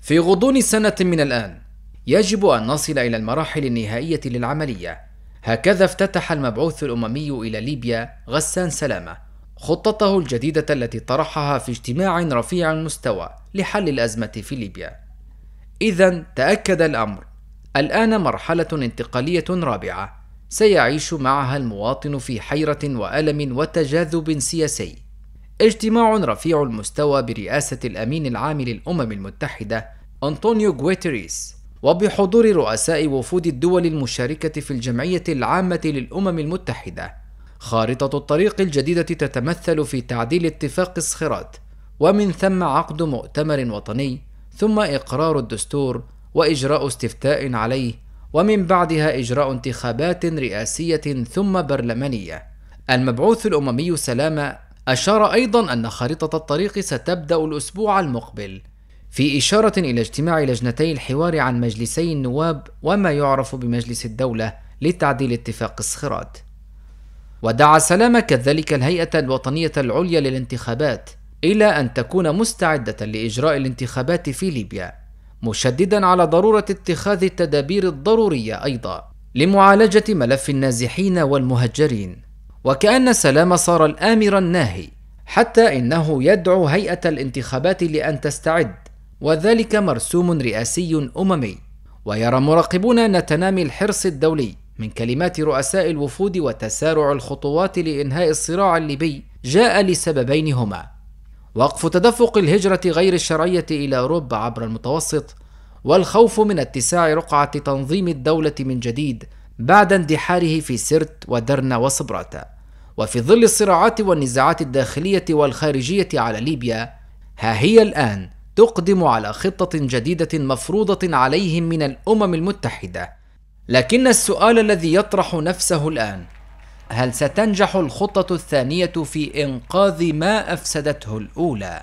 في غضون سنة من الآن يجب أن نصل إلى المراحل النهائية للعملية. هكذا افتتح المبعوث الأممي إلى ليبيا غسان سلامة خطته الجديدة التي طرحها في اجتماع رفيع المستوى لحل الأزمة في ليبيا. إذا تأكد الأمر. الآن مرحلة انتقالية رابعة سيعيش معها المواطن في حيرة وألم وتجاذب سياسي. اجتماع رفيع المستوى برئاسة الأمين العام للأمم المتحدة أنطونيو غويتريس وبحضور رؤساء وفود الدول المشاركة في الجمعية العامة للأمم المتحدة. خارطة الطريق الجديدة تتمثل في تعديل اتفاق الصخرات ومن ثم عقد مؤتمر وطني ثم إقرار الدستور وإجراء استفتاء عليه ومن بعدها إجراء انتخابات رئاسية ثم برلمانية. المبعوث الأممي سلامة أشار أيضا أن خارطة الطريق ستبدأ الأسبوع المقبل. في إشارة إلى اجتماع لجنتي الحوار عن مجلسي النواب وما يعرف بمجلس الدولة لتعديل اتفاق الصخرات. ودعا سلامة كذلك الهيئة الوطنية العليا للانتخابات إلى أن تكون مستعدة لإجراء الانتخابات في ليبيا مشددا على ضرورة اتخاذ التدابير الضرورية أيضا لمعالجة ملف النازحين والمهجرين. وكأن سلام صار الآمر الناهي حتى إنه يدعو هيئة الانتخابات لأن تستعد وذلك مرسوم رئاسي أممي. ويرى مراقبون أن تنامي الحرص الدولي من كلمات رؤساء الوفود وتسارع الخطوات لإنهاء الصراع الليبي جاء لسببين هما وقف تدفق الهجرة غير الشرعية إلى أوروبا عبر المتوسط والخوف من اتساع رقعة تنظيم الدولة من جديد بعد اندحاره في سرت ودرنا وصبراتا وفي ظل الصراعات والنزاعات الداخلية والخارجية على ليبيا ها هي الآن تقدم على خطة جديدة مفروضة عليهم من الأمم المتحدة لكن السؤال الذي يطرح نفسه الآن هل ستنجح الخطة الثانية في إنقاذ ما أفسدته الأولى؟